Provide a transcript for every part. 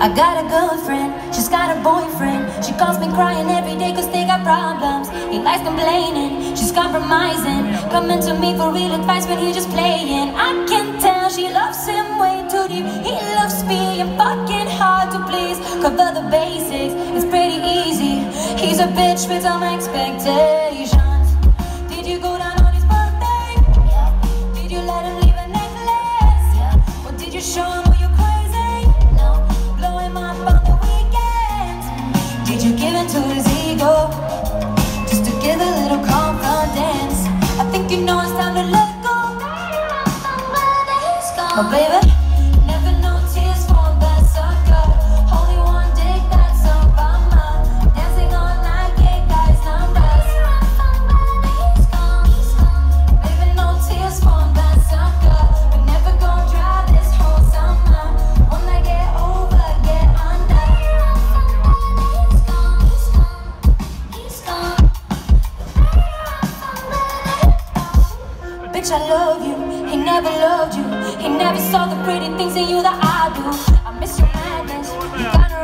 I got a girlfriend, she's got a boyfriend. She calls me crying every day cause they got problems. He likes complaining, she's compromising. Coming to me for real advice when he just playing. I can tell she loves him way too deep. He loves and fucking hard to please. Cover the basics, it's pretty easy. He's a bitch with some expectations. Did you go down on his birthday? Did you let him leave a necklace? Or did you show Did you give in to his ego? Just to give a little confidence. I think you know it's time to let go. Oh, baby. Bitch, I love you. He never loved you. He never saw the pretty things in you that I do. I miss your madness.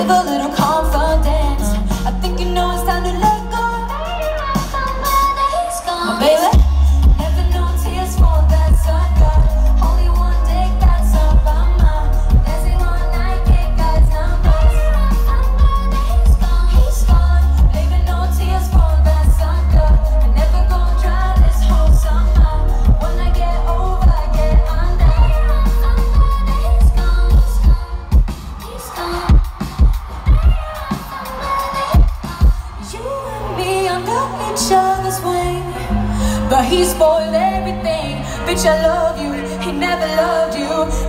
Give a little confidence. But he spoiled everything. Bitch, I love you. He never loved you.